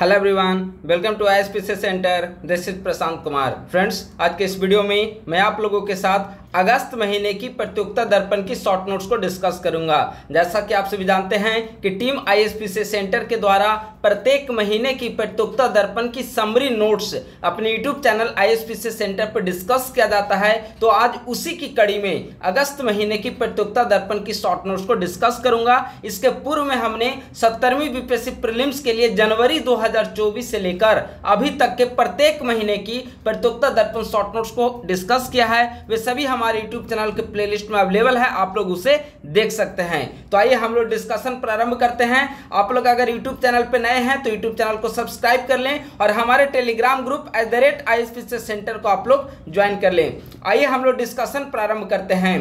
Hello everyone welcome to I S centre this is Prashant Kumar friends आज के इस video में मैं आप लोगों के साथ अगस्त महीने की प्रतियोगिता दर्पण की शॉर्ट नोट्स को डिस्कस करूँगा। जैसा कि आप सभी जानते हैं कि टीम आईएसपीसी सेंटर के द्वारा प्रत्येक महीने की प्रतियोगिता दर्पण की समरी नोट्स अपने यूट्यूब चैनल आईएसपीसी सेंटर पर डिस्कस किया जाता है। तो आज उसी की कड़ी में अगस्त महीने की प्रतियोगिता दर्पण की शॉर्ट नोट्स को डिस्कस करूँगा। इसके पूर्व में हमने सत्तरवीं बीपीएससी प्रीलिम्स के लिए जनवरी दो 2024 से लेकर अभी तक के प्रत्येक महीने की प्रतियोगिता दर्पण शॉर्ट नोट्स को डिस्कस किया है। वे सभी हमारे यूट्यूब चैनल के प्लेलिस्ट में अवेलेबल है, आप लोग उसे देख सकते हैं। तो आइए हम लोग डिस्कशन प्रारंभ करते हैं। आप लोग अगर यूट्यूब चैनल पर नए हैं तो यूट्यूब चैनल को सब्सक्राइब कर लें और हमारे Telegram group at the rate I centre को आप लोग ज्वाइन कर लें। आइए हम लोग डिस्कशन प्रारंभ करते हैं।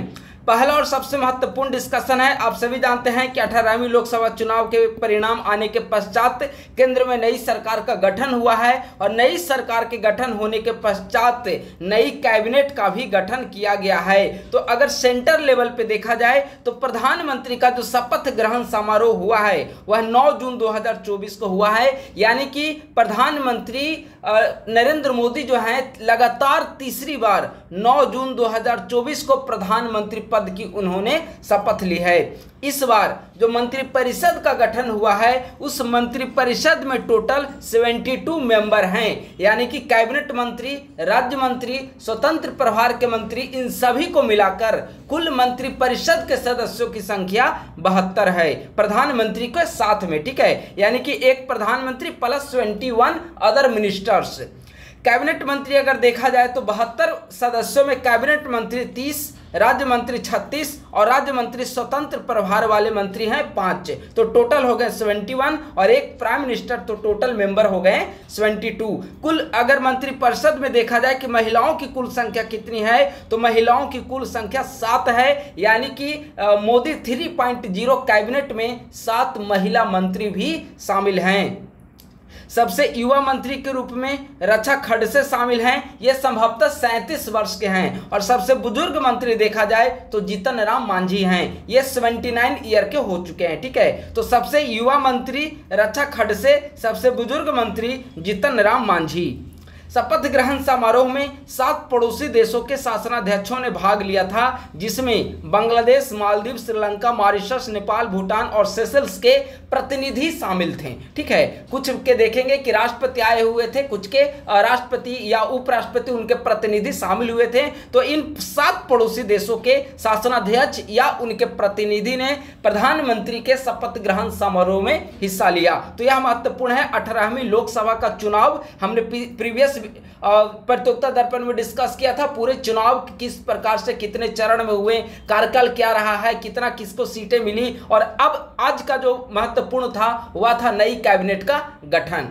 पहला और सबसे महत्वपूर्ण डिस्कशन है। आप सभी जानते हैं कि अठारहवीं लोकसभा चुनाव के परिणाम आने के पश्चात केंद्र में नई सरकार का गठन हुआ है और नई सरकार के गठन होने के पश्चात नई कैबिनेट का भी गठन किया गया है। तो अगर सेंटर लेवल पे देखा जाए तो प्रधानमंत्री का जो शपथ ग्रहण समारोह हुआ है, वह नौ जून 2024 को हुआ है। यानी कि प्रधानमंत्री नरेंद्र मोदी जो है, लगातार तीसरी बार 9 जून 2024 को प्रधानमंत्री पद की उन्होंने शपथ ली है। इस बार जो मंत्रिपरिषद का गठन हुआ है, उस मंत्रिपरिषद में टोटल 72 मेंबर हैं। यानी कि कैबिनेट मंत्री, राज्य मंत्री, स्वतंत्र प्रभार के मंत्री, इन सभी को मिलाकर कुल मंत्रिपरिषद के सदस्यों की संख्या बहत्तर है। प्रधानमंत्री के साथ में, ठीक है? यानी कि एक प्रधानमंत्री plus twenty other ministers cabinet मंत्री अगर देखा जाए तो बहत्तर सदस्यों में कैबिनेट मंत्री तीस, राज्य मंत्री 36 और राज्य मंत्री स्वतंत्र प्रभार वाले मंत्री हैं पाँच। तो टोटल हो गए 71 और एक प्राइम मिनिस्टर तो टोटल मेंबर हो गए 72 कुल अगर मंत्री परिषद में देखा जाए कि महिलाओं की कुल संख्या कितनी है तो महिलाओं की कुल संख्या सात है, यानी कि मोदी 3.0 कैबिनेट में सात महिला मंत्री भी शामिल हैं। सबसे युवा मंत्री के रूप में रक्षा खड़से शामिल हैं। ये संभवतः सैंतीस वर्ष के हैं। और सबसे बुज़ुर्ग मंत्री देखा जाए तो जीतन राम मांझी हैं। ये 79 ईयर के हो चुके हैं, ठीक है? तो सबसे युवा मंत्री रक्षा खड़से, सबसे बुज़ुर्ग मंत्री जीतन राम मांझी। शपथ ग्रहण समारोह में सात पड़ोसी देशों के शासनाध्यक्षों ने भाग लिया था, जिसमें बांग्लादेश, मालदीव, श्रीलंका, मॉरिशस, नेपाल, भूटान और सेशल्स के प्रतिनिधि शामिल थे। ठीक है, कुछ के देखेंगे कि राष्ट्रपति आए हुए थे, कुछ के राष्ट्रपति या उपराष्ट्रपति उनके प्रतिनिधि शामिल हुए थे। तो इन सात पड़ोसी देशों के शासनाध्यक्ष या उनके प्रतिनिधि ने प्रधानमंत्री के शपथ ग्रहण समारोह में हिस्सा लिया। तो यह महत्वपूर्ण है, अठारहवीं लोकसभा का चुनाव हमने प्रीवियस प्रतियोगिता दर्पण में डिस्कस किया था, पूरे चुनाव किस प्रकार से कितने चरण में हुए, कार्यकाल क्या रहा है, कितना किसको सीटें मिली, और अब आज का जो महत्वपूर्ण था वह था नई कैबिनेट का गठन।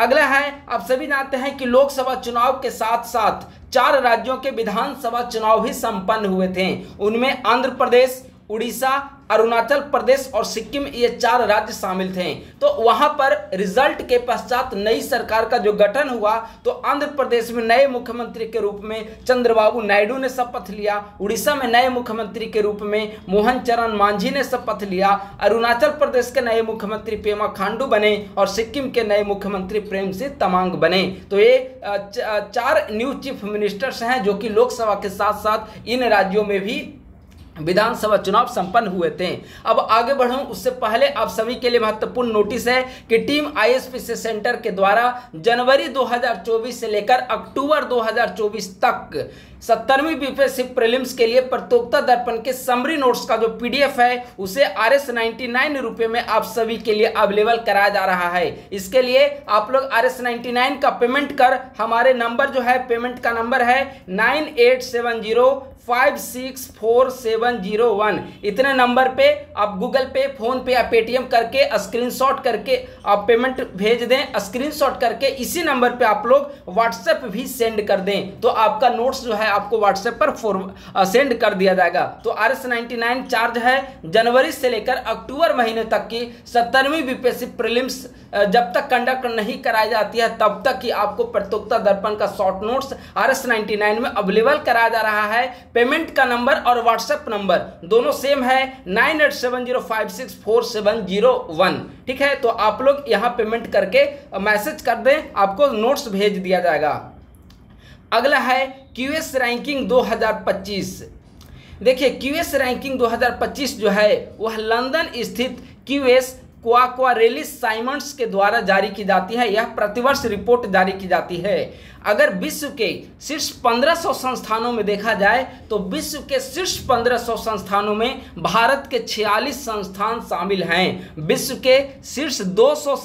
अगला है, आप सभी जानते हैं कि लोकसभा चुनाव के साथ साथ चार राज्यों के विधानसभा चुनाव भी संपन्न हुए थे। उनमें आंध्र प्रदेश उड़ीसा, अरुणाचल प्रदेश और सिक्किम ये चार राज्य शामिल थे। तो वहाँ पर रिज़ल्ट के पश्चात नई सरकार का जो गठन हुआ तो आंध्र प्रदेश में नए मुख्यमंत्री के रूप में चंद्रबाबू नायडू ने शपथ लिया, उड़ीसा में नए मुख्यमंत्री के रूप में मोहन चरण मांझी ने शपथ लिया, अरुणाचल प्रदेश के नए मुख्यमंत्री पेमा खांडू बने और सिक्किम के नए मुख्यमंत्री प्रेम सिंह तमांग बने। तो ये चार न्यू चीफ मिनिस्टर्स हैं जो कि लोकसभा के साथ साथ इन राज्यों में भी विधानसभा चुनाव संपन्न हुए थे। अब आगे बढ़ूं, उससे पहले आप सभी के लिए महत्वपूर्ण नोटिस है कि टीम आईएसपीसी सेंटर के द्वारा जनवरी 2024 से लेकर अक्टूबर 2024 तक सत्तरवीं बीपीएससी प्रीलिम्स के लिए प्रतियोगिता दर्पण के समरी नोट्स का जो पीडीएफ है, उसे आर एस रुपये में आप सभी के लिए अवेलेबल कराया जा रहा है। इसके लिए आप लोग आर एस का पेमेंट कर। हमारे नंबर जो है पेमेंट का नंबर है nine eight seven zero five six four seven zero one इतने नंबर पे आप गूगल पे फ़ोन पे या पेटीएम करके स्क्रीनशॉट करके, आप पेमेंट भेज दें स्क्रीनशॉट करके, इसी नंबर पे आप लोग व्हाट्सएप भी सेंड कर दें। तो आपका नोट्स जो है आपको व्हाट्सएप पर फॉर्म सेंड कर दिया जाएगा। तो R S ninety nine charge है जनवरी से लेकर अक्टूबर महीने तक की सत्तरवीं बीपीएससी प्रीलिम्स जब तक कंडक्ट नहीं कराई जाती है, तब तक ही आपको प्रतियोगिता दर्पण का short notes R S ninety nine में अवेलेबल कराया जा रहा है। पेमेंट का नंबर और व्हाट्सएप नंबर, दोनों सेम है nine eight seven zero five six four seven zero one ठीक है? तो आप लोग यहाँ पेमेंट करके मैसेज कर दें, आपको नोट्स भेज दिया जाएगा। अगला है क्यूएस रैंकिंग 2025 देखिए क्यूएस रैंकिंग 2025 जो है, वह लंदन स्थित क्यूएस क्वाक्वारेलिस साइमंड्स के द्वारा जारी की जाती है। यह प्रतिवर्ष रिपोर्ट जारी की जाती है। अगर विश्व के शीर्ष 1500 संस्थानों में देखा जाए तो विश्व के शीर्ष 1500 संस्थानों में भारत के 46 संस्थान शामिल हैं। विश्व के शीर्ष 200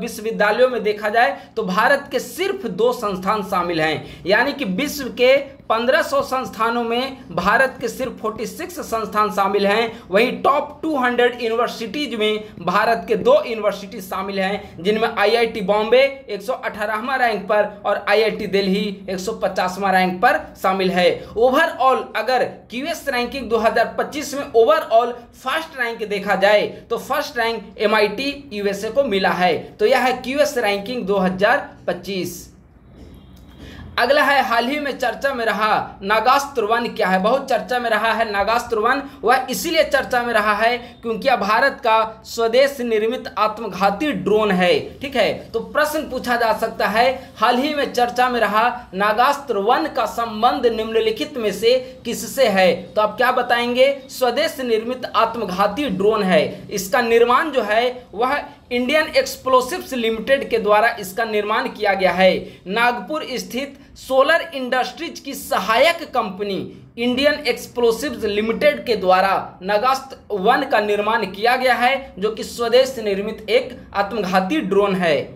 विश्वविद्यालयों में देखा जाए तो भारत के सिर्फ़ दो संस्थान शामिल हैं। यानी कि विश्व के 1500 संस्थानों में भारत के सिर्फ़ 46 संस्थान शामिल हैं। वहीं टॉप 200 यूनिवर्सिटीज में भारत के दो यूनिवर्सिटी शामिल हैं, जिनमें आईआईटी बॉम्बे 118वां रैंक पर और आईआईटी दिल्ली 150वां रैंक पर शामिल है। ओवरऑल अगर क्यूएस रैंकिंग 2025 में ओवरऑल फ़र्स्ट रैंक देखा जाए तो फ़र्स्ट रैंक एमआईटी यूएसए को मिला है। तो यह है क्यूएस रैंकिंग 2025 अगला है, हाल ही में चर्चा में रहा नागास्त्र वन क्या है? बहुत चर्चा में रहा है नागास्त्र वन वह इसीलिए चर्चा में रहा है क्योंकि यह भारत का स्वदेश निर्मित आत्मघाती ड्रोन है। ठीक है? तो प्रश्न पूछा जा सकता है, हाल ही में चर्चा में रहा नागास्त्र वन का संबंध निम्नलिखित में से किससे है? तो आप क्या बताएँगे? स्वदेश निर्मित आत्मघाती ड्रोन है। इसका निर्माण जो है, वह इंडियन एक्सप्लोसिव्स लिमिटेड के द्वारा इसका निर्माण किया गया है। नागपुर स्थित सोलर इंडस्ट्रीज़ की सहायक कंपनी इंडियन एक्सप्लोसिव्स लिमिटेड के द्वारा नगस्त वन का निर्माण किया गया है, जो कि स्वदेश निर्मित एक आत्मघाती ड्रोन है।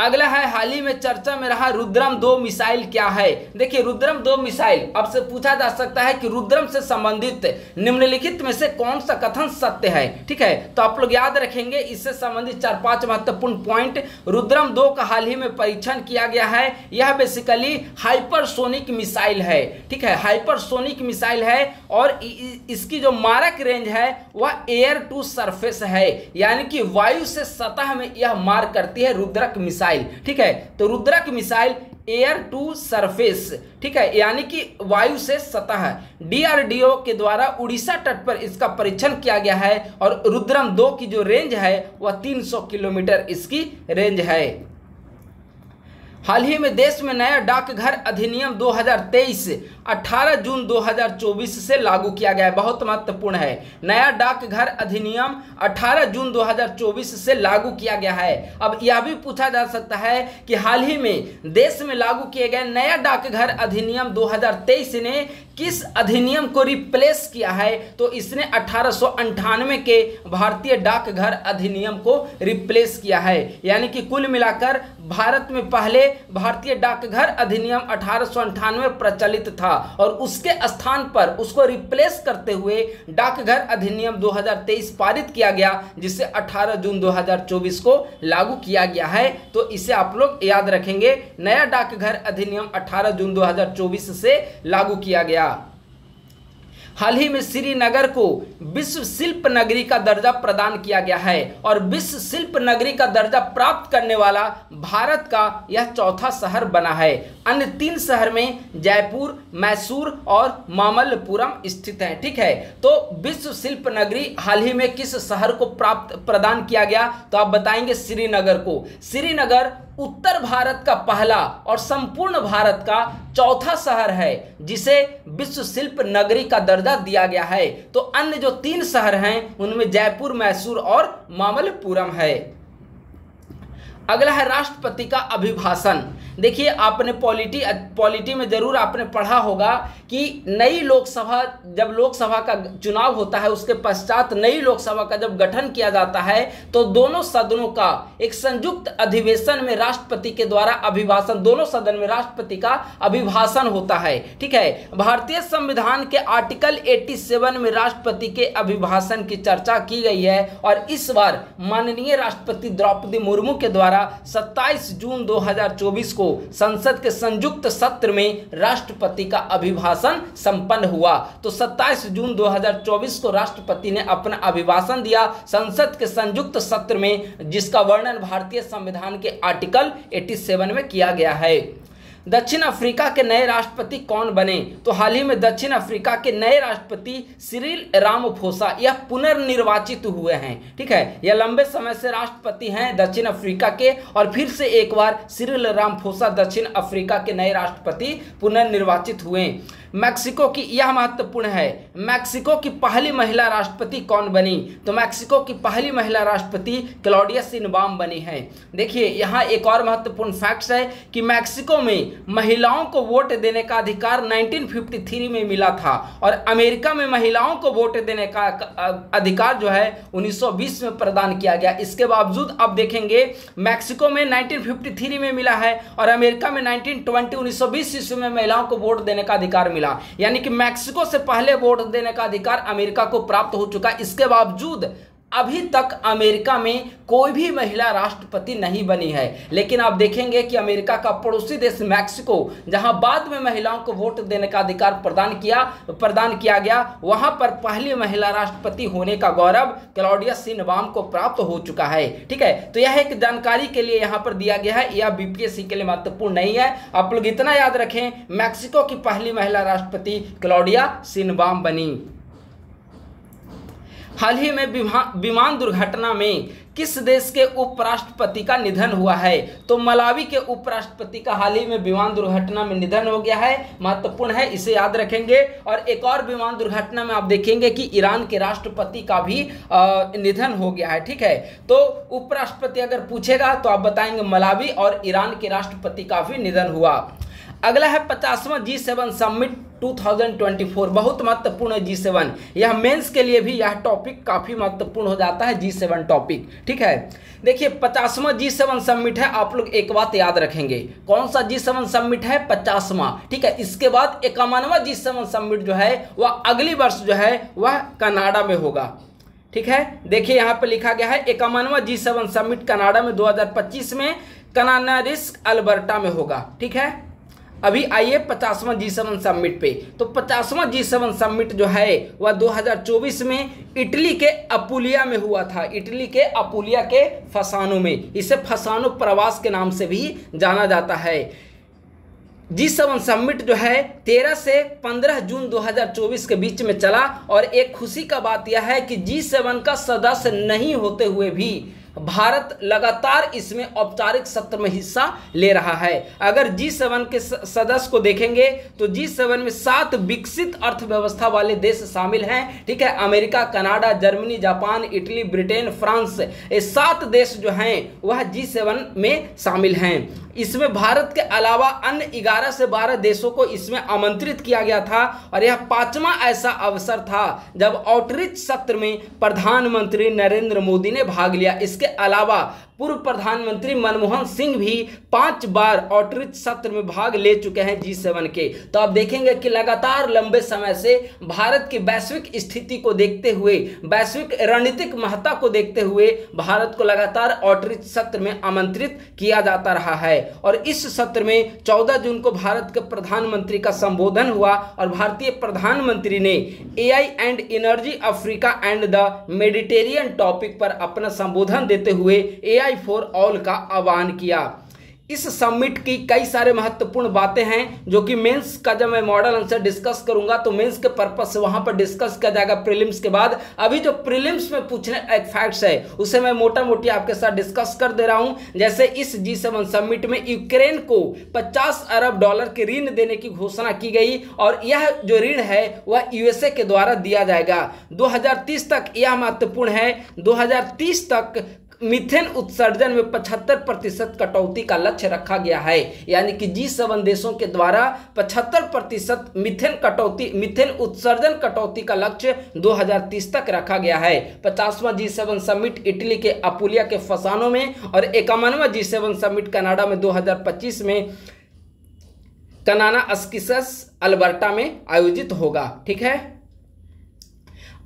अगला है, हाल ही में चर्चा में रहा रुद्रम दो मिसाइल क्या है? देखिए, रुद्रम दो मिसाइल। अब से पूछा जा सकता है कि रुद्रम से संबंधित निम्नलिखित में से कौन सा कथन सत्य है? ठीक है तो आप लोग याद रखेंगे, इससे संबंधित चार पाँच महत्वपूर्ण पॉइंट रुद्रम दो का हाल ही में परीक्षण किया गया है। यह बेसिकली हाइपरसोनिक मिसाइल है। ठीक है हाइपरसोनिक मिसाइल है और इसकी जो मारक रेंज है, वह एयर टू सरफेस है। यानी कि वायु से सतह में यह मार करती है रुद्रक मिसाइल मिसाइल, ठीक है? तो रुद्रक मिसाइल एयर टू सरफेस ठीक है? यानी कि वायु से सतह। डीआरडीओ के द्वारा उड़ीसा तट पर इसका परीक्षण किया गया है और रुद्रम दो की जो रेंज है, वह 300 किलोमीटर इसकी रेंज है। हाल ही में देश में नया डाकघर अधिनियम 2023 18 जून 2024 से लागू किया गया। है बहुत महत्वपूर्ण है। नया डाकघर अधिनियम 18 जून 2024 से लागू किया गया है। अब यह भी पूछा जा सकता है कि हाल ही में देश में लागू किए गए नया डाकघर अधिनियम 2023 ने किस अधिनियम को रिप्लेस किया है? तो इसने अठारह के भारतीय डाकघर अधिनियम को रिप्लेस किया है। यानी कि कुल मिलाकर भारत में पहले भारतीय डाकघर अधिनियम अठारह प्रचलित था और उसके स्थान पर उसको रिप्लेस करते हुए डाकघर अधिनियम 2023 पारित किया गया, जिसे 18 जून 2024 को लागू किया गया है। तो इसे आप लोग याद रखेंगे, नया डाकघर अधिनियम 18 जून 2024 से लागू किया गया। हाल ही में श्रीनगर को विश्व शिल्प नगरी का दर्जा प्रदान किया गया है और विश्व शिल्प नगरी का दर्जा प्राप्त करने वाला भारत का यह चौथा शहर बना है। अन्य तीन शहर में जयपुर, मैसूर और मामल्लपुरम स्थित है, ठीक है? तो विश्व शिल्प नगरी हाल ही में किस शहर को प्राप्त, प्रदान किया गया? तो आप बताएँगे श्रीनगर को। श्रीनगर उत्तर भारत का पहला और संपूर्ण भारत का चौथा शहर है, जिसे विश्व शिल्प नगरी का दर्जा दिया गया है। तो अन्य जो तीन शहर हैं, उनमें जयपुर, मैसूर और मामल्लपुरम है। अगला है राष्ट्रपति का अभिभाषण। देखिए, आपने पॉलिटी पॉलिटी में ज़रूर आपने पढ़ा होगा कि नई लोकसभा, जब लोकसभा का चुनाव होता है, उसके पश्चात नई लोकसभा का जब गठन किया जाता है तो दोनों सदनों का एक संयुक्त अधिवेशन में राष्ट्रपति के द्वारा अभिभाषण, दोनों सदन में राष्ट्रपति का अभिभाषण होता है। ठीक है? भारतीय संविधान के आर्टिकल 87 में राष्ट्रपति के अभिभाषण की चर्चा की गई है, और इस बार माननीय राष्ट्रपति द्रौपदी मुर्मू के द्वारा 27 जून 2024 को संसद के संयुक्त सत्र में राष्ट्रपति का अभिभाषण संपन्न हुआ। तो 27 जून 2024 को राष्ट्रपति ने अपना अभिभाषण दिया संसद के संयुक्त सत्र में, जिसका वर्णन भारतीय संविधान के आर्टिकल 87 में किया गया है। दक्षिण अफ्रीका के नए राष्ट्रपति कौन बने? तो हाल ही में दक्षिण अफ्रीका के नए राष्ट्रपति सिरिल रामफोसा यह पुनर्निर्वाचित हुए हैं, ठीक है? यह लंबे समय से राष्ट्रपति हैं दक्षिण अफ्रीका के और फिर से एक बार सिरिल रामफोसा दक्षिण अफ्रीका के नए राष्ट्रपति पुनर्निर्वाचित हुए। मैक्सिको की यह महत्वपूर्ण है। मैक्सिको की पहली महिला राष्ट्रपति कौन बनी? तो मैक्सिको की पहली महिला राष्ट्रपति क्लॉडिया सिनबाम बनी है। देखिए, यहाँ एक और महत्वपूर्ण फैक्ट्स है कि मैक्सिको में महिलाओं को वोट देने का अधिकार 1953 में मिला था और अमेरिका में महिलाओं को वोट देने का अधिकार जो है 1920 में प्रदान किया गया। इसके बावजूद अब देखेंगे, मैक्सिको में 1953 में मिला है और अमेरिका में 1920 1920 ईस्वी में महिलाओं को वोट देने का अधिकार मिला। यानी कि मैक्सिको से पहले वोट देने का अधिकार अमेरिका को प्राप्त हो चुका। इसके बावजूद अभी तक अमेरिका में कोई भी महिला राष्ट्रपति नहीं बनी है। लेकिन आप देखेंगे कि अमेरिका का पड़ोसी देश मैक्सिको, जहाँ बाद में महिलाओं को वोट देने का अधिकार प्रदान किया प्रदान किया गया, वहाँ पर पहली महिला राष्ट्रपति होने का गौरव क्लॉडिया सिनवाम को प्राप्त हो चुका है। ठीक है? तो यह एक जानकारी के लिए यहाँ पर दिया गया है। यह बीपीएससी के लिए महत्वपूर्ण नहीं है। आप लोग इतना याद रखें, मैक्सिको की पहली महिला राष्ट्रपति क्लॉडिया सिनवाम बनी। हाल ही में विमान दुर्घटना में किस देश के उपराष्ट्रपति का निधन हुआ है? तो मलावी के उपराष्ट्रपति का हाल ही में विमान दुर्घटना में निधन हो गया है, महत्वपूर्ण है, इसे याद रखेंगे। और एक और विमान दुर्घटना में आप देखेंगे कि ईरान के राष्ट्रपति का भी निधन हो गया है, ठीक है? तो उपराष्ट्रपति अगर पूछेगा तो आप बताएँगे मलावी और ईरान के राष्ट्रपति का भी निधन हुआ। अगला है पचासवां जी सेवन समिट 2024 बहुत महत्वपूर्ण है जी सेवन यह मेंस के लिए भी यह टॉपिक काफ़ी महत्वपूर्ण हो जाता है जी सेवन टॉपिक ठीक है? देखिए, पचासवां जी सेवन समिट है, आप लोग एक बात याद रखेंगे। कौन सा जी सेवन समिट है? पचासवां, ठीक है? इसके बाद इक्यावनवा जी सेवन सबमिट जो है, वह अगली वर्ष जो है, वह कनाडा में होगा, ठीक है? देखिए, यहाँ पर लिखा गया है, इक्यावनवा जी सेवन सबमिट कनाडा में 2025 में कनानारिस्क अल्बर्टा में होगा, ठीक है? अभी आइए पचासवां जी सेवन समिट पे। तो पचासवां जी सेवन समिट जो है, वह 2024 में इटली के अपुलिया में हुआ था। इटली के अपुलिया के फसानो में। इसे फसानो प्रवास के नाम से भी जाना जाता है। जी सेवन समिट जो है 13 से 15 जून 2024 के बीच में चला और एक खुशी का बात यह है कि जी सेवन का सदस्य नहीं होते हुए भी भारत लगातार इसमें औपचारिक सत्र में हिस्सा ले रहा है। अगर जी सेवन के सदस्य को देखेंगे तो जी सेवन में सात विकसित अर्थव्यवस्था वाले देश शामिल हैं। ठीक है, America, Canada, Germany, Japan, Italy, Britain, France, ये सात देश जो हैं, वह जी सेवन में शामिल हैं। इसमें भारत के अलावा अन्य ग्यारह से बारह देशों को इसमें आमंत्रित किया गया था, और यह पांचवा ऐसा अवसर था जब आउटरीच सत्र में प्रधानमंत्री नरेंद्र मोदी ने भाग लिया। इसके अलावा पूर्व प्रधानमंत्री मनमोहन सिंह भी पाँच बार ऑटरिच सत्र में भाग ले चुके हैं जी सेवन के। तो आप देखेंगे कि लगातार लंबे समय से भारत की वैश्विक स्थिति को देखते हुए, वैश्विक रणनीतिक महत्ता को देखते हुए भारत को लगातार आउटरीच सत्र में आमंत्रित किया जाता रहा है। और इस सत्र में चौदह जून को भारत के प्रधानमंत्री का संबोधन हुआ और भारतीय प्रधानमंत्री ने AI and energy Africa and the Mediterranean topic पर अपना संबोधन देते हुए ए आई फॉर ऑल का आह्वान किया। इस समिट की कई सारे महत्वपूर्ण बातें हैं, जो कि मेंस का जब मैं मॉडल आंसर डिस्कस करूँगा तो मेंस के पर्पज से वहाँ पर डिस्कस किया जाएगा प्रीलिम्स के बाद। अभी जो प्रीलिम्स में पूछने एक फैक्ट्स है, उसे मैं मोटा मोटी आपके साथ डिस्कस कर दे रहा हूँ। जैसे इस जी सेवन समिट में यूक्रेन को 50 अरब डॉलर के ऋण देने की घोषणा की गई, और यह जो ऋण है, वह यूएसए के द्वारा दिया जाएगा। दो हज़ार तीस तक यह महत्वपूर्ण है। दो हज़ार तीस तक मिथेन उत्सर्जन में 75 प्रतिशत कटौती का लक्ष्य रखा गया है। यानी कि जी सेवन देशों के द्वारा 75 प्रतिशत मिथेन कटौती, मिथेन उत्सर्जन कटौती का लक्ष्य 2030 तक रखा गया है। पचासवां जी सेवन समिट इटली के अपुलिया के फसानों में और इक्यावनवा जी सेवन समिट कनाडा में 2025 में कनाना अस्किसस अल्बर्टा में आयोजित होगा। ठीक है?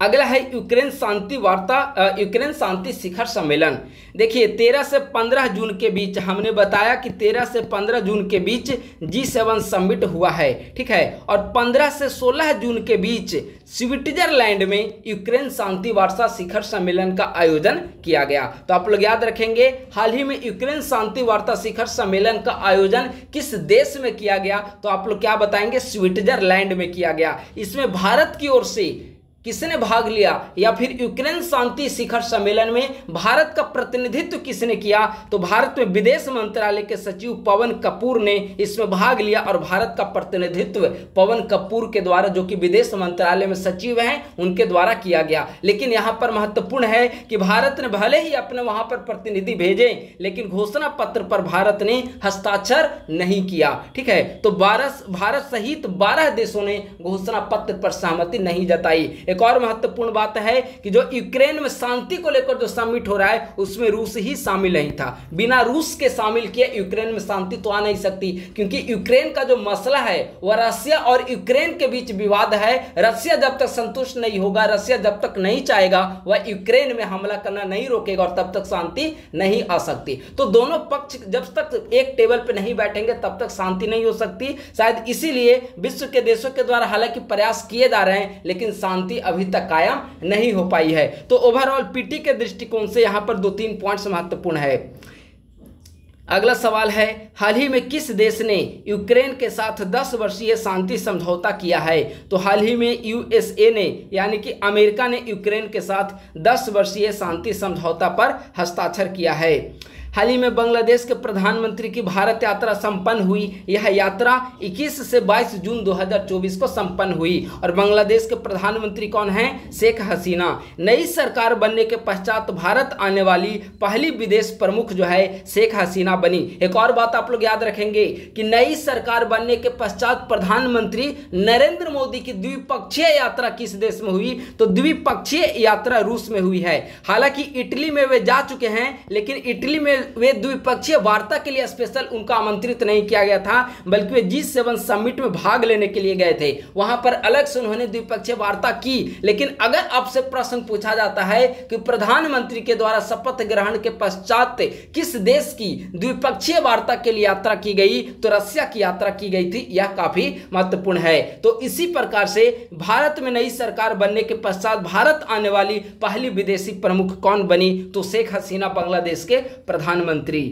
अगला है यूक्रेन शांति वार्ता यूक्रेन शांति शिखर सम्मेलन। देखिए 13 से 15 जून के बीच हमने बताया कि 13 से 15 जून के बीच जी सेवन समिट हुआ है, ठीक है? और 15 से 16 जून के बीच स्विट्जरलैंड में यूक्रेन शांति वार्ता शिखर सम्मेलन का आयोजन किया गया। तो आप लोग याद रखेंगे, हाल ही में यूक्रेन शांति वार्ता शिखर सम्मेलन का आयोजन किस देश में किया गया? तो आप लोग क्या बताएँगे? स्विट्जरलैंड में किया गया। इसमें भारत की ओर से किसने भाग लिया या फिर यूक्रेन शांति शिखर सम्मेलन में भारत का प्रतिनिधित्व किसने किया? तो भारत में विदेश मंत्रालय के सचिव पवन कपूर ने इसमें भाग लिया और भारत का प्रतिनिधित्व पवन कपूर के द्वारा, जो कि विदेश मंत्रालय में सचिव हैं, उनके द्वारा किया गया। लेकिन यहाँ पर महत्वपूर्ण है कि भारत ने भले ही अपने वहाँ पर प्रतिनिधि भेजे, लेकिन घोषणा पत्र पर भारत ने हस्ताक्षर नहीं किया। ठीक है? तो बारह, भारत सहित बारह देशों ने घोषणा पत्र पर सहमति नहीं जताई। एक और महत्वपूर्ण बात है कि जो यूक्रेन में शांति को लेकर जो समिट हो रहा है, उसमें रूस ही शामिल नहीं था। बिना रूस के शामिल किए यूक्रेन में शांति तो आ नहीं सकती, क्योंकि यूक्रेन का जो मसला है, वह रशिया और यूक्रेन के बीच विवाद है। रशिया जब तक संतुष्ट नहीं होगा, रशिया जब तक नहीं चाहेगा, वह यूक्रेन में हमला करना नहीं रोकेगा और तब तक शांति नहीं आ सकती। तो दोनों पक्ष जब तक एक टेबल पर नहीं बैठेंगे, तब तक शांति नहीं हो सकती। शायद इसीलिए विश्व के देशों के द्वारा हालाँकि प्रयास किए जा रहे हैं, लेकिन शांति अभी तक कायम नहीं हो पाई है। तो ओवरऑल पीटी के दृष्टिकोण से यहाँ पर दो तीन पॉइंट्स महत्वपूर्ण है। अगला सवाल है, हाल ही में किस देश ने यूक्रेन के साथ 10 वर्षीय शांति समझौता किया है? तो हाल ही में यूएसए ने, यानी कि अमेरिका ने यूक्रेन के साथ 10 वर्षीय शांति समझौता पर हस्ताक्षर किया है। हाल ही में बांग्लादेश के प्रधानमंत्री की भारत यात्रा संपन्न हुई। यह यात्रा 21 से 22 जून 2024 को संपन्न हुई। और बांग्लादेश के प्रधानमंत्री कौन हैं? शेख हसीना। नई सरकार बनने के पश्चात भारत आने वाली पहली विदेश प्रमुख जो है, शेख हसीना बनी। एक और बात आप लोग याद रखेंगे कि नई सरकार बनने के पश्चात प्रधानमंत्री नरेंद्र मोदी की द्विपक्षीय यात्रा किस देश में हुई? तो द्विपक्षीय यात्रा रूस में हुई है। हालाँकि इटली में वे जा चुके हैं, लेकिन इटली में वे द्विपक्षीय वार्ता के लिए स्पेशल उनका आमंत्रित नहीं किया गया था, बल्कि वे जी सेवन समिट में भाग लेने के लिए गए थे। वहाँ पर अलग से उन्होंने द्विपक्षीय वार्ता की, लेकिन अगर आपसे प्रश्न पूछा जाता है कि प्रधानमंत्री के द्वारा शपथ ग्रहण के पश्चात किस देश की द्विपक्षीय वार्ता के लिए यात्रा की गई तो रशिया की यात्रा की गई थी, यह काफ़ी महत्वपूर्ण है। तो इसी प्रकार से भारत में नई सरकार बनने के पश्चात भारत आने वाली पहली विदेशी प्रमुख कौन बनी तो शेख हसीना बांग्लादेश के प्रधान प्रधानमंत्री।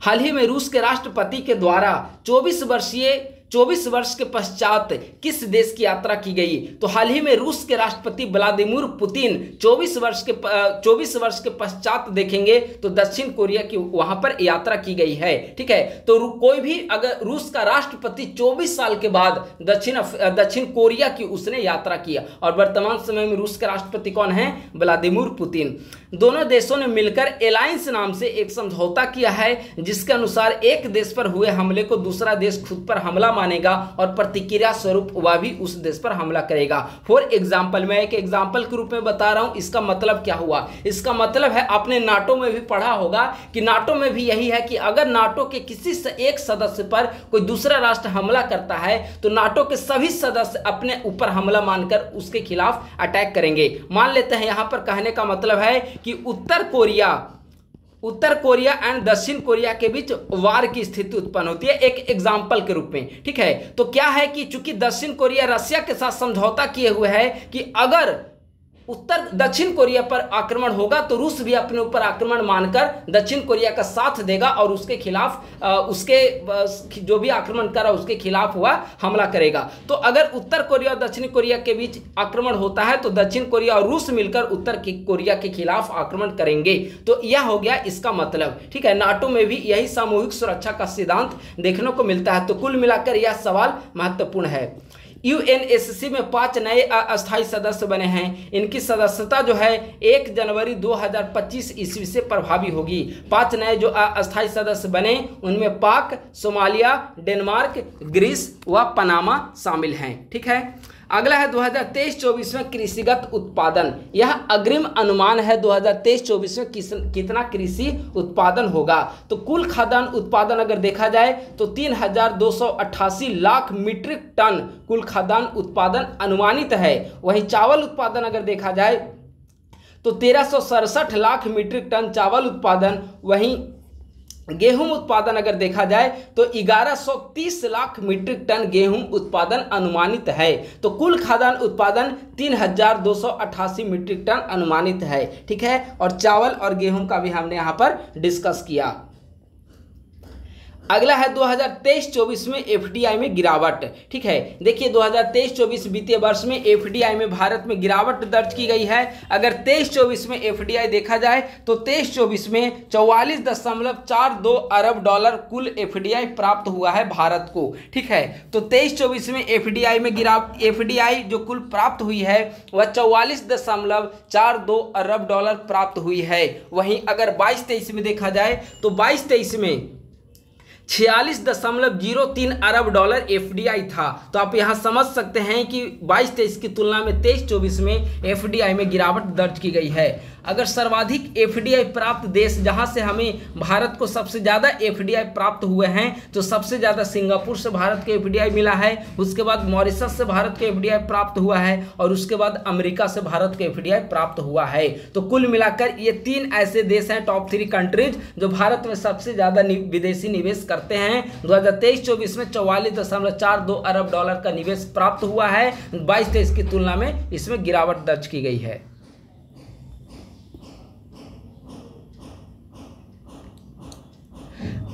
हाल ही में रूस के राष्ट्रपति के द्वारा 24 वर्षीय 24 वर्ष के पश्चात किस देश की यात्रा की गई? तो हाल ही में रूस के राष्ट्रपति व्लादिमीर पुतिन 24 वर्ष के 24 वर्ष के पश्चात देखेंगे तो दक्षिण कोरिया की वहाँ पर यात्रा की गई है, ठीक है? तो कोई भी अगर रूस का राष्ट्रपति 24 साल के बाद दक्षिण दक्षिण कोरिया की उसने यात्रा किया और वर्तमान समय में रूस के राष्ट्रपति कौन है? Vladimir Putin. दोनों देशों ने मिलकर एलायंस नाम से एक समझौता किया है, जिसके अनुसार एक देश पर हुए हमले को दूसरा देश खुद पर हमला मानेगा और प्रतिक्रिया स्वरूप वह भी उस देश पर हमला करेगा। फॉर एग्ज़ाम्पल मैं एक एग्ज़ाम्पल के रूप में बता रहा हूँ, इसका मतलब क्या हुआ? इसका मतलब है आपने नाटो में भी पढ़ा होगा कि नाटो में भी यही है कि अगर नाटो के किसी एक सदस्य पर कोई दूसरा राष्ट्र हमला करता है तो नाटो के सभी सदस्य अपने ऊपर हमला मानकर उसके खिलाफ अटैक करेंगे। मान लेते हैं, यहाँ पर कहने का मतलब है कि उत्तर कोरिया उत्तर कोरिया एंड दक्षिण कोरिया के बीच वार की स्थिति उत्पन्न होती है, एक एग्ज़ाम्पल के रूप में, ठीक है? तो क्या है कि चूँकि दक्षिण कोरिया रशिया के साथ समझौता किए हुए है कि अगर उत्तर दक्षिण कोरिया पर आक्रमण होगा तो रूस भी अपने ऊपर आक्रमण मानकर दक्षिण कोरिया का साथ देगा और उसके खिलाफ उसके जो भी आक्रमण करा उसके खिलाफ हुआ हमला करेगा। तो अगर उत्तर कोरिया और दक्षिण कोरिया के बीच आक्रमण होता है तो दक्षिण कोरिया और रूस मिलकर उत्तर कोरिया के खिलाफ आक्रमण करेंगे। तो यह हो गया इसका मतलब। ठीक है, नाटो में भी यही सामूहिक सुरक्षा का सिद्धांत देखने को मिलता है। तो कुल मिलाकर यह सवाल महत्वपूर्ण है। यूएनएससी में पाँच नए अस्थायी सदस्य बने हैं। इनकी सदस्यता जो है, एक जनवरी 2025 ईस्वी से प्रभावी होगी। पाँच नए जो अस्थायी सदस्य बने, उनमें पाक, सोमालिया, डेनमार्क, ग्रीस व पनामा शामिल हैं। ठीक है? अगला है 2023-24 में कृषिगत उत्पादन। यह अग्रिम अनुमान है 2023-24 में कितना कृषि उत्पादन होगा। तो कुल खाद्यान्न उत्पादन अगर देखा जाए तो तीन हज़ार दो सौ अट्ठासी लाख मीट्रिक टन कुल खाद्यान्न उत्पादन अनुमानित है। वहीं चावल उत्पादन अगर देखा जाए तो तेरह लाख मीट्रिक टन चावल उत्पादन। वहीं गेहूँ उत्पादन अगर देखा जाए तो 1130 लाख मीट्रिक टन गेहूँ उत्पादन अनुमानित है। तो कुल खाद्यान्न उत्पादन तीन हज़ार दो सौ अट्ठासी मीट्रिक टन अनुमानित है। ठीक है? और चावल और गेहूँ का भी हमने यहाँ पर डिस्कस किया। अगला है 2023-24 में एफडीआई में गिरावट, ठीक है? देखिए 2023-24 वित्तीय वर्ष में एफडीआई में भारत में गिरावट दर्ज की गई है। अगर 23-24 में एफडीआई देखा जाए तो 23-24 में चौवालीस दशमलव चार दो अरब डॉलर कुल एफडीआई प्राप्त हुआ है भारत को, ठीक है? तो 23-24 में एफडीआई में गिराव एफडीआई जो कुल प्राप्त हुई है, वह चौवालीस दशमलव चार दो अरब डॉलर प्राप्त हुई है। वहीं अगर बाईस तेईस में देखा जाए तो बाईस तेईस में छियालीस दशमलव ज़ीरो तीन अरब डॉलर एफडीआई था। तो आप यहाँ समझ सकते हैं कि बाईस तेईस की तुलना में तेईस चौबीस में एफडीआई में गिरावट दर्ज की गई है। अगर सर्वाधिक एफडीआई प्राप्त देश जहाँ से हमें भारत को सबसे ज़्यादा एफडीआई प्राप्त हुए हैं तो सबसे ज़्यादा सिंगापुर से भारत के एफडीआई मिला है, उसके बाद मॉरिशस से भारत के एफडीआई प्राप्त हुआ है, और उसके बाद अमेरिका से भारत के एफडीआई प्राप्त हुआ है। तो कुल मिलाकर ये तीन ऐसे देश हैं टॉप थ्री कंट्रीज़ जो भारत में सबसे ज़्यादा विदेशी निवेश करते हैं। दो हज़ार में चौवालीस दशमलव चार दो अरब डॉलर का निवेश प्राप्त हुआ है। बाईस तेईस की तुलना में इसमें गिरावट दर्ज की गई है।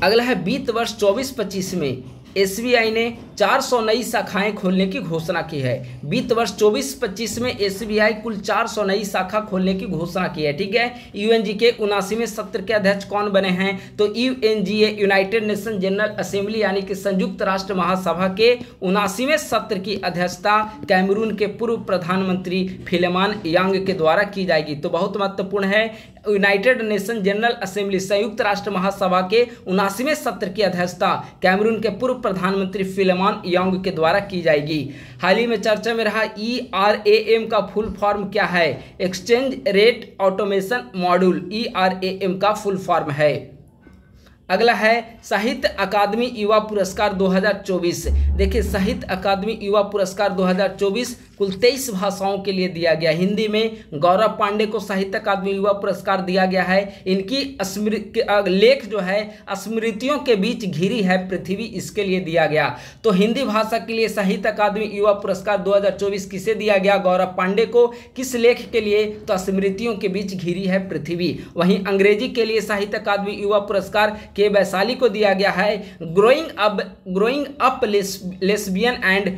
अगला है वित्त वर्ष 24-25 में एसबीआई ने 400 नई शाखाएँ खोलने की घोषणा की है। वित्त वर्ष 24-25 में एसबीआई कुल 400 नई शाखा खोलने की घोषणा की है, ठीक है? यूएनजी के उनासीवें सत्र के अध्यक्ष कौन बने हैं? तो UNGA, United Nation General Assembly यानी कि संयुक्त राष्ट्र महासभा के उनासीवें सत्र की अध्यक्षता कैमरून के पूर्व प्रधानमंत्री फिलेमान यांग के द्वारा की जाएगी। तो बहुत महत्वपूर्ण है, यूनाइटेड नेशन जनरल असेंबली संयुक्त राष्ट्र महासभा के उनासीवें सत्र की अध्यक्षता कैमरून के पूर्व प्रधानमंत्री फिलेमान योंग के द्वारा की जाएगी। हाल ही में चर्चा में रहा ई आर ए एम का फुल फॉर्म क्या है? Exchange rate automation module E R A M का फुल फॉर्म है। अगला है साहित्य अकादमी युवा पुरस्कार 2024 देखिए, साहित्य अकादमी युवा पुरस्कार 2024 कुल तेईस भाषाओं के लिए दिया गया। हिंदी में गौरव पांडे को साहित्य अकादमी युवा पुरस्कार दिया गया है। इनकी स्मृति लेख जो है स्मृतियों के बीच घिरी है, पृथ्वी इसके लिए दिया गया। तो हिंदी भाषा के लिए साहित्य अकादमी युवा पुरस्कार 2024 किसे दिया गया? गौरव पांडे को किस लेख के लिए? तो स्मृतियों के बीच घिरी है पृथ्वी। वहीं अंग्रेज़ी के लिए साहित्य अकादमी युवा पुरस्कार के वैशाली को दिया गया है। Growing up growing up lesbian and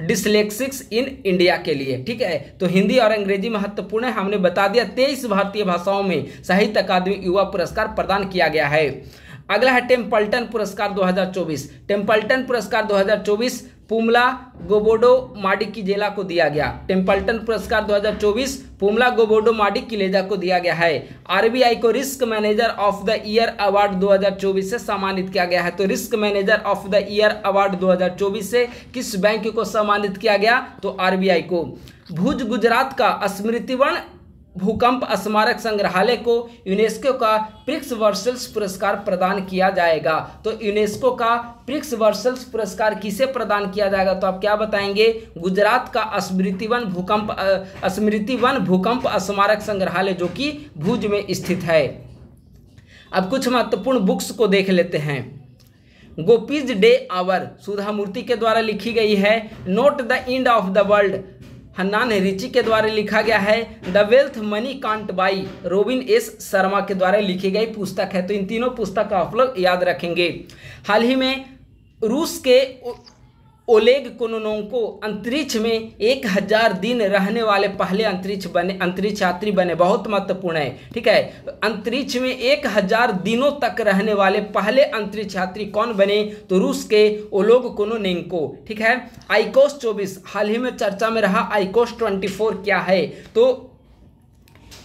dyslexics in India के लिए, ठीक है? तो हिंदी और अंग्रेज़ी महत्वपूर्ण है। हमने बता दिया, तेईस भारतीय भाषाओं में साहित्य अकादमी युवा पुरस्कार प्रदान किया गया है। अगला है टेम्पल्टन पुरस्कार 2024 टेम्पल्टन पुरस्कार 2024 पुमला गोबोडो माडिक की जेला को दिया गया। टेम्पल्टन पुरस्कार 2024 पुमला गोबोडो माडिक की लेजा को दिया गया है। आरबीआई को risk manager of the year award 2024 से सम्मानित किया गया है। तो risk manager of the year award 2024 से किस बैंक को सम्मानित किया गया? तो आरबीआई को। भुज गुजरात का स्मृतिवर्ण भूकंप स्मारक संग्रहालय को यूनेस्को का प्रिक्स वर्सल्स पुरस्कार प्रदान किया जाएगा। तो यूनेस्को का प्रिक्स वर्सल्स पुरस्कार किसे प्रदान किया जाएगा? तो आप क्या बताएँगे? गुजरात का स्मृतिवन भूकंप स्मृतिवन भूकंप स्मारक संग्रहालय जो कि भुज में स्थित है। अब कुछ महत्वपूर्ण बुक्स को देख लेते हैं। गोपीज डे आवर, सुधा मूर्ति के द्वारा लिखी गई है। Note the end of the world Hannah Ritchie के द्वारा लिखा गया है, the wealth money can't buy Robin S Sharma के द्वारा लिखी गई पुस्तक है। तो इन तीनों पुस्तक का आप लोग याद रखेंगे। हाल ही में रूस के ओलेग कोनोनोंको अंतरिक्ष में एक हज़ार दिन रहने वाले पहले अंतरिक्ष बने, अंतरिक्ष यात्री बने। बहुत महत्वपूर्ण है, ठीक है? अंतरिक्ष में एक हज़ार दिनों तक रहने वाले पहले अंतरिक्ष यात्री कौन बने? तो रूस के ओलोग कोनोनेंको, ठीक है? आइकोस चौबीस, हाल ही में चर्चा में रहा, आइकोस ट्वेंटी फोर क्या है? तो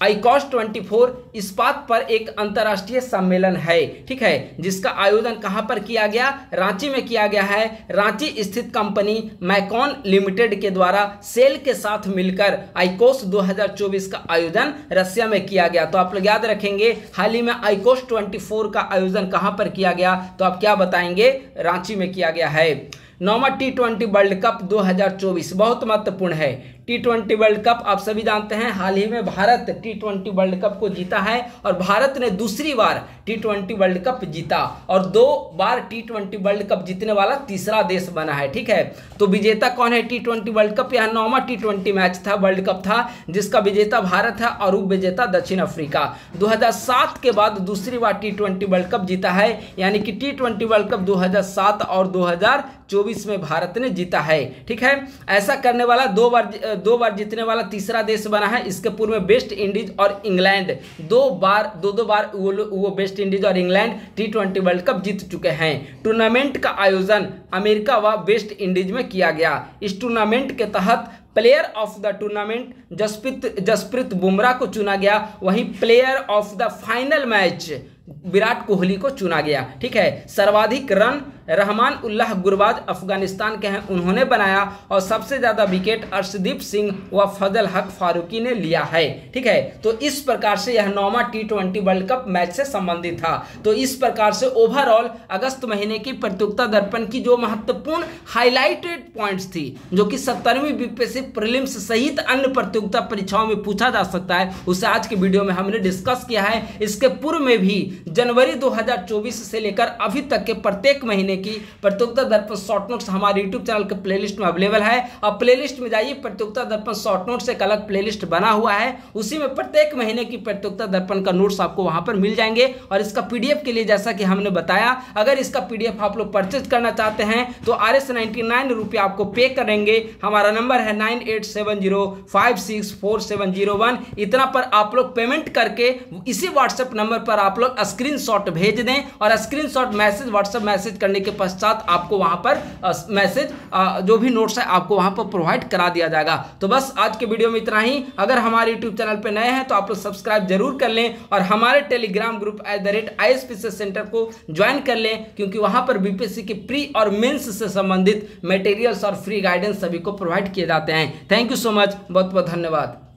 आईकॉस 24 इस्पात पर एक अंतर्राष्ट्रीय सम्मेलन है, ठीक है, जिसका आयोजन कहाँ पर किया गया? रांची में किया गया है। रांची स्थित कंपनी मैकॉन लिमिटेड के द्वारा सेल के साथ मिलकर आईकोस 2024 का आयोजन रसिया में किया गया। तो आप लोग याद रखेंगे, हाल ही में आईकोस 24 का आयोजन कहाँ पर किया गया? तो आप क्या बताएँगे? रांची में किया गया है। नौवा टी ट्वेंटी वर्ल्ड कप 2024 बहुत महत्वपूर्ण है। टी ट्वेंटी वर्ल्ड कप आप सभी जानते हैं, हाल ही में Bharat T twenty World Cup को जीता है और भारत ने दूसरी बार टी ट्वेंटी वर्ल्ड कप जीता और दो बार टी ट्वेंटी वर्ल्ड कप जीतने वाला तीसरा देश बना है, ठीक है? तो विजेता कौन है टी ट्वेंटी वर्ल्ड कप यह नौवा टी ट्वेंटी मैच था वर्ल्ड कप था, जिसका विजेता भारत है और उप विजेता दक्षिण अफ्रीका। 2007 के बाद दूसरी बार टी ट्वेंटी वर्ल्ड कप जीता है, यानी कि टी ट्वेंटी वर्ल्ड कप 2007 और 2024 में भारत ने जीता है। ठीक है? ऐसा करने वाला दो बार दो बार जीतने वाला तीसरा देश बना है। इसके पूर्व में वेस्ट इंडीज और इंग्लैंड दो बार, दो दो बार वो वो वेस्ट इंडीज और England T twenty World Cup जीत चुके हैं। टूर्नामेंट का आयोजन अमेरिका व वेस्ट इंडीज में किया गया। इस टूर्नामेंट के तहत player of the tournament Jasprit Jasprit Bumrah को चुना गया। वहीं player of the final match Virat Kohli को चुना गया। ठीक है? सर्वाधिक रन रहमान उल्लाह गुरबाज अफ़गानिस्तान के हैं, उन्होंने बनाया और सबसे ज़्यादा विकेट अर्शदीप सिंह व फजल हक फारूकी ने लिया है, ठीक है? तो इस प्रकार से यह नौवा T twenty World Cup match से संबंधित था। तो इस प्रकार से ओवरऑल अगस्त महीने की प्रतियोगिता दर्पण की जो महत्वपूर्ण हाईलाइटेड पॉइंट्स थी, जो कि सत्तरवीं बीपीएससी प्रीलिम्स सहित अन्य प्रतियोगिता परीक्षाओं में पूछा जा सकता है, उसे आज के वीडियो में हमने डिस्कस किया है। इसके पूर्व में भी जनवरी 2024 से लेकर अभी तक के प्रत्येक महीने की प्रतियोगिता दर्पण शॉर्ट नोट्स हमारे यूट्यूब चैनल के प्लेलिस्ट में अवेलेबल है। और प्लेलिस्ट में जाइए, प्रतियोगिता दर्पण शॉर्ट नोट्स एक अलग प्लेलिस्ट बना हुआ है। उसी में प्रत्येक महीने की प्रतियोगिता दर्पण का नोट्स आपको वहाँ पर मिल जाएँगे और इसका पीडीएफ के लिए जैसा कि हमने बताया, अगर इसका पीडीएफ आप लोग परचेज करना चाहते हैं तो आर एस आपको पे करेंगे। हमारा नंबर है नाइन इतना पर आप लोग पेमेंट करके इसी व्हाट्सएप नंबर पर आप लोग स्क्रीनशॉट भेज दें और स्क्रीनशॉट मैसेज व्हाट्सएप मैसेज करने के पश्चात आपको वहाँ पर मैसेज जो भी नोट्स है, आपको वहाँ पर प्रोवाइड करा दिया जाएगा। तो बस आज के वीडियो में इतना ही। अगर हमारे यूट्यूब चैनल पर नए हैं तो आप लोग सब्सक्राइब ज़रूर कर लें और हमारे Telegram group at the rate I centre को ज्वाइन कर लें, क्योंकि वहाँ पर बीपीएससी के प्री और मेन्स से संबंधित मटेरियल्स और फ्री गाइडेंस सभी को प्रोवाइड किए जाते हैं। थैंक यू सो मच बहुत बहुत धन्यवाद।